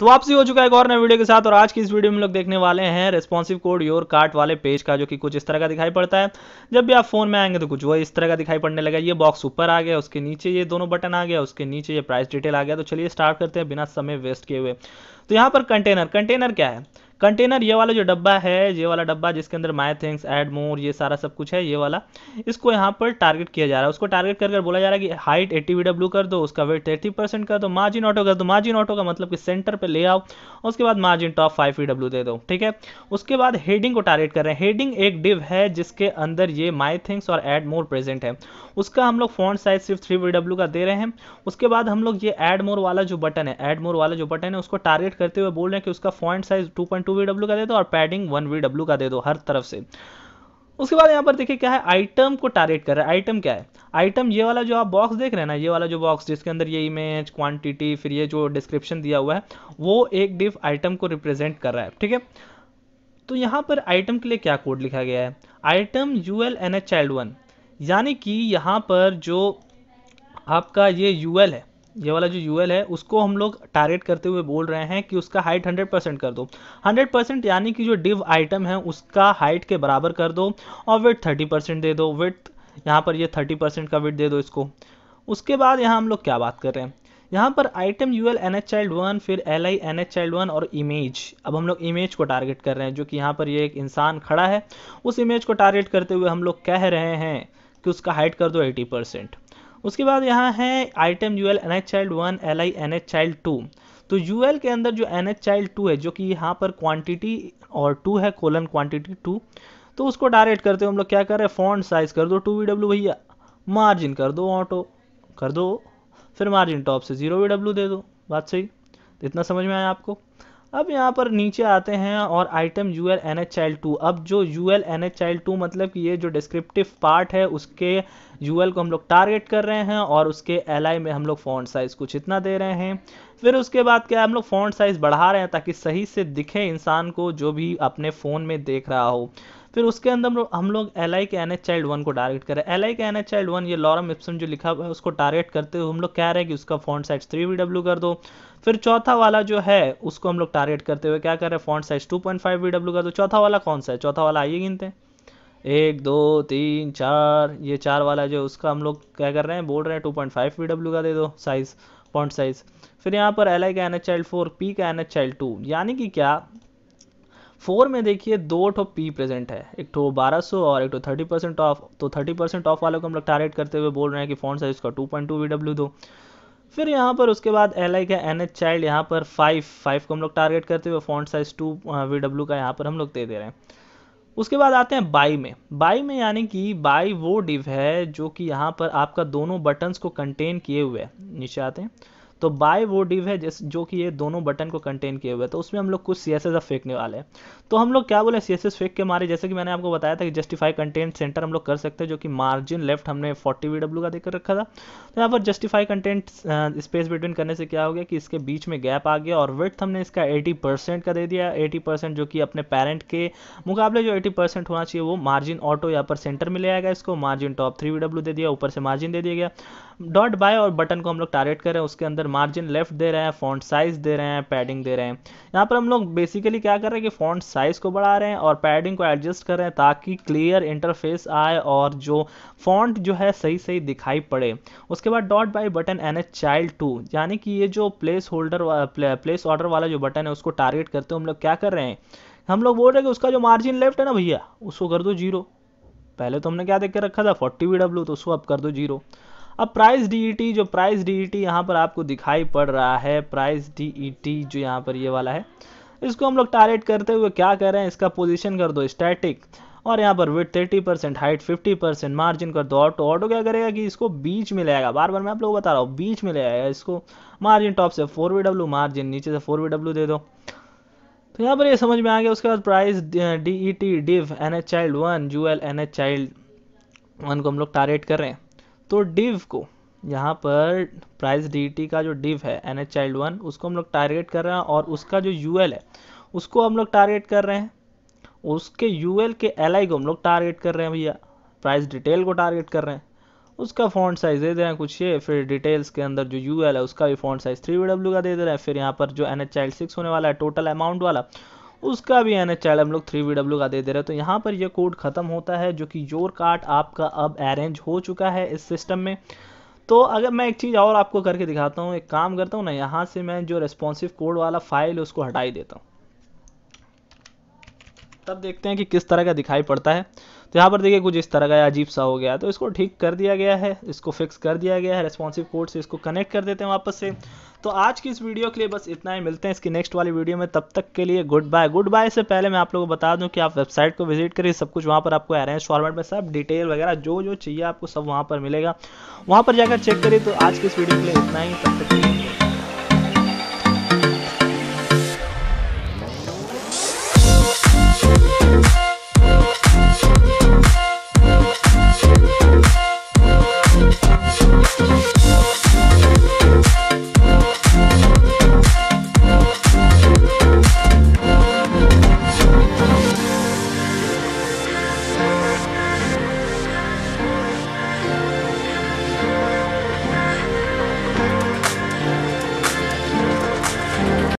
तो वापसी हो चुका है एक और नए वीडियो के साथ और आज की इस वीडियो में लोग देखने वाले हैं रेस्पॉन्सिव कोड योर कार्ट वाले पेज का, जो कि कुछ इस तरह का दिखाई पड़ता है। जब भी आप फ़ोन में आएँगे तो कुछ वो इस तरह का दिखाई पड़ने लगा ये बॉक्स ऊपर आ गया, उसके नीचे ये दोनों बटन आ गया, उसके नीचे ये प्राइस डिटेल आ गया। तो चलिए स्टार्ट करते हैं बिना समय वेस्ट किए हुए। तो यहाँ पर कंटेनर कंटेनर क्या है? कंटेनर ये वाला जो डब्बा है, ये वाला डब्बा जिसके अंदर माई थिंग्स एड मोर ये सारा सब कुछ है, ये वाला, इसको यहाँ पर टारगेट किया जा रहा है। उसको टारगेट कर बोला जा रहा है कि हाइट एट्टी वी कर दो, उसका वेट थर्टी परसेंट कर दो मार्जिन ऑटो कर दो। मार्जिन ऑटो का मतलब कि सेंटर पर ले आओ, उसके बाद मार्जिन टॉप फाइव वी दे दो, ठीक है? उसके बाद हेडिंग को टारगेट कर रहे हैं। हेडिंग एक डिव है जिसके अंदर ये माई थिंग्स और एड मोर प्रेजेंट है। उसका हम लोग फॉन्ट साइज़ सिर्फ़ थ्री वी का दे रहे हैं। उसके बाद हम लोग ये एड मोर वाला जो बटन है एड मोर वाला जो बटन है, उसको टारगेट करते हुए बोल रहे हैं कि उसका फॉन्ट साइज़ टू पॉइंट का दे दो और पैडिंग वन वी डब्ल्यू का दे दो हर तरफ़ से। उसके बाद यहाँ पर देखिए क्या है आइटम को टारगेट कर रहा है। आइटम क्या है? आइटम ये वाला जो आप बॉक्स देख रहे हैं ना, ये वाला जो बॉक्स जिसके अंदर ये इमेज क्वांटिटी फिर ये जो डिस्क्रिप्शन दिया हुआ है, वो एक डिफ आइटम को रिप्रेजेंट कर रहा है, ठीक है? तो यहाँ पर आइटम के लिए क्या कोड लिखा गया है? Item U L N H child one यानी कि यहाँ पर जो आपका ये यू है ये वाला जो यूएल है, उसको हम लोग टारगेट करते हुए बोल रहे हैं कि उसका हाइट 100 परसेंट कर दो। 100 परसेंट यानी कि जो डिव आइटम है, उसका हाइट के बराबर कर दो और वेट 30 परसेंट दे दो। वेट यहाँ पर ये 30 परसेंट का वेट दे दो इसको। उसके बाद यहाँ हम लोग क्या बात कर रहे हैं? यहाँ पर item U L N H child one फिर L I N H child one और इमेज अब हम लोग इमेज को टारगेट कर रहे हैं, जो कि यहाँ पर ये एक इंसान खड़ा है। उस इमेज को टारगेट करते हुए हम लोग कह रहे हैं कि उसका हाइट कर दो एटी परसेंट उसके बाद यहाँ है item U L N H child one L I N H child two तो यू एल के अंदर जो एन एच चाइल्ड टू है, जो कि यहाँ पर क्वांटिटी और टू है कोलन क्वांटिटी टू तो उसको डायरेक्ट करते हो हम लोग क्या कर रहे हैं? फॉन्ट साइज़ कर दो टू वी डब्ल्यू भैया। मार्जिन कर दो ऑटो कर दो। फिर मार्जिन टॉप से ज़ीरो वी डब्ल्यू दे दो। बात सही? तो इतना समझ में आया आपको? अब यहाँ पर नीचे आते हैं और item U L N H child two अब जो U L N H child two मतलब कि ये जो डिस्क्रिप्टिव पार्ट है, उसके यू एल को हम लोग टारगेट कर रहे हैं और उसके एल आई में हम लोग फॉन्ट साइज़ कुछ इतना दे रहे हैं। फिर उसके बाद क्या हम लोग फॉन्ट साइज़ बढ़ा रहे हैं ताकि सही से दिखे इंसान को जो भी अपने फ़ोन में देख रहा हो। फिर उसके अंदर हम लोग L I K N H child one को टारगेट करें। L I K N H child one ये लॉरम इप्सन जो लिखा हुआ है, उसको टारगेट करते हुए हम लोग कह रहे हैं कि उसका font size three V W कर दो। फिर चौथा वाला जो है, उसको हम लोग टारगेट करते हुए क्या कर रहे हैं? Font size two point five V W कर दो। चौथा वाला कौन सा है? चौथा वाला आइए गिनते हैं। एक, दो, तीन, चार, ये चार वाला जो उसका हम लोग क्या कर रहे हैं? बोल रहे हैं two point five V W का दे दो साइज़ फॉन्ट साइज़ फिर यहाँ पर एल आई का N H child four P का एन एच चाइल्ड टू यानी कि क्या? फोर में देखिए दो ठो पी प्रेजेंट है। एक ठो बारह सौ और एक ठो थर्टी परसेंट ऑफ़ तो थर्टी परसेंट ऑफ़ वाले को हम लोग टारगेट करते हुए बोल रहे हैं कि फ़ोन साइज़ का टू पॉइंट दो। फिर यहाँ पर उसके बाद एल आई का एन एच चाइल्ड यहाँ पर फाइव फाइव को हम लोग टारगेट करते हुए font size two V W का यहाँ पर हम लोग दे दे रहे हैं। उसके बाद आते हैं बाई में। बाई में यानी कि बाई वो डिव है जो कि यहाँ पर आपका दोनों बटन्स को कंटेन किए हुए है। नीचे आते हैं। तो बाय वो डिव है जिस जो कि ये दोनों बटन को कंटेन किए हुए तो उसमें हम लोग कुछ सी एस फेंकने वाले हैं। तो हम लोग क्या बोले सी एस फेंक के मारे, जैसे कि मैंने आपको बताया था कि जस्टिफाई कंटेंट सेंटर हम लोग कर सकते हैं, जो कि मार्जिन लेफ़्ट हमने फोर्टी वी का देकर रखा था। तो यहाँ पर जस्टिफाई कंटेंट स्पेस बिटवीन करने से क्या हो गया कि इसके बीच में गैप आ गया और विथ हमने इसका एटी का दे दिया। एटी जो कि अपने पेरेंट के मुकाबले जो एटी होना चाहिए, वो मार्जिन ऑटो यहाँ पर सेंटर में ले आएगा इसको मार्जिन टॉप थ्री वी दे दिया, ऊपर से मार्जिन दे दिया गया। डॉट बाय और बटन को हम लोग टारगेट कर रहे हैं, उसके अंदर मार्जिन लेफ़्ट दे रहे हैं, फॉन्ट साइज़ दे रहे हैं, पैडिंग दे रहे हैं। यहाँ पर हम लोग बेसिकली क्या कर रहे हैं कि फॉन्ट साइज़ को बढ़ा रहे हैं और पैडिंग को एडजस्ट कर रहे हैं ताकि क्लियर इंटरफेस आए और जो फॉन्ट जो है सही सही दिखाई पड़े। उसके बाद dot buy button N H child two, यानी कि ये जो प्लेस होल्डर प्लेस ऑर्डर वाला जो बटन है, उसको टारगेट करते हम लोग क्या कर रहे हैं? हम लोग बोल रहे हैं कि उसका जो मार्जिन लेफ़्ट है ना भैया, उसको कर दो ज़ीरो पहले तो हमने क्या देख के रखा था फोर्टी वी डब्ल्यू तो उसको अब कर दो ज़ीरो अब प्राइस डी जो प्राइस डी यहाँ पर आपको दिखाई पड़ रहा है प्राइस डीईटी जो यहाँ पर ये वाला है, इसको हम लोग टारगेट करते हुए क्या कर रहे हैं, इसका पोजीशन कर दो स्टैटिक और यहाँ पर with thirty percent height fifty percent margin कर दो। ऑटो ऑटो क्या करेगा कि इसको बीच में ले आएगा। बार बार मैं आप लोग बता रहा हूँ, बीच में ले आएगा इसको। मार्जिन टॉप से फोर वी डब्ल्यू मार्जिन नीचे से फोर वी डब्ल्यू दे दो। तो यहाँ पर ये समझ में आ गया, उसके बाद price D E T div N H child one जू L N H child one को हम लोग टारगेट कर रहे हैं। तो डिव को, यहाँ पर प्राइस डी का जो डिव है एन एच चाइल्ड वन उसको हम लोग टारगेट कर रहे हैं और उसका जो यूएल है, उसको हम लोग टारगेट कर रहे हैं। उसके यूएल के एलआई को हम लोग टारगेट कर रहे हैं भैया। प्राइस डिटेल को टारगेट कर रहे हैं। उसका फॉन्ट साइज़ दे दे रहे हैं कुछ ये, फिर डिटेल्स के अंदर जो यूएल है, उसका भी फॉन्ट साइज़ थ्री का दे दे रहे हैं। फिर यहाँ पर जो एन एच चाइल्ड सिक्स होने वाला है टोटल अमाउंट वाला उसका भी एन एच हम लोग थ्री वी डब्ल्यू का दे दे रहे हैं। तो यहाँ पर यह कोड ख़त्म होता है, जो कि योर कार्ट आपका अब अरेंज हो चुका है इस सिस्टम में। तो अगर मैं एक चीज़ और आपको करके दिखाता हूँ, एक काम करता हूँ ना, यहाँ से मैं जो रेस्पॉन्सिव कोड वाला फ़ाइल उसको हटाई देता हूँ। तब देखते हैं कि किस तरह का दिखाई पड़ता है। तो यहाँ पर देखिए कुछ इस तरह का अजीब सा हो गया। तो इसको ठीक कर दिया गया है, इसको फिक्स कर दिया गया है रेस्पॉन्सिव कोड से इसको कनेक्ट कर देते हैं वापस से। तो आज की इस वीडियो के लिए बस इतना ही, मिलते हैं इसकी नेक्स्ट वाली वीडियो में, तब तक के लिए गुड बाय गुड बाय से पहले मैं आप लोगों को बता दूँ कि आप वेबसाइट को विज़िट करिए, सब कुछ वहाँ पर आपको अरेंज फॉर्मेट में, सब डिटेल वगैरह जो जो चाहिए आपको सब वहाँ पर मिलेगा। वहाँ पर जाकर चेक करिए। तो आज की इस वीडियो के लिए इतना ही, तब तक के लिए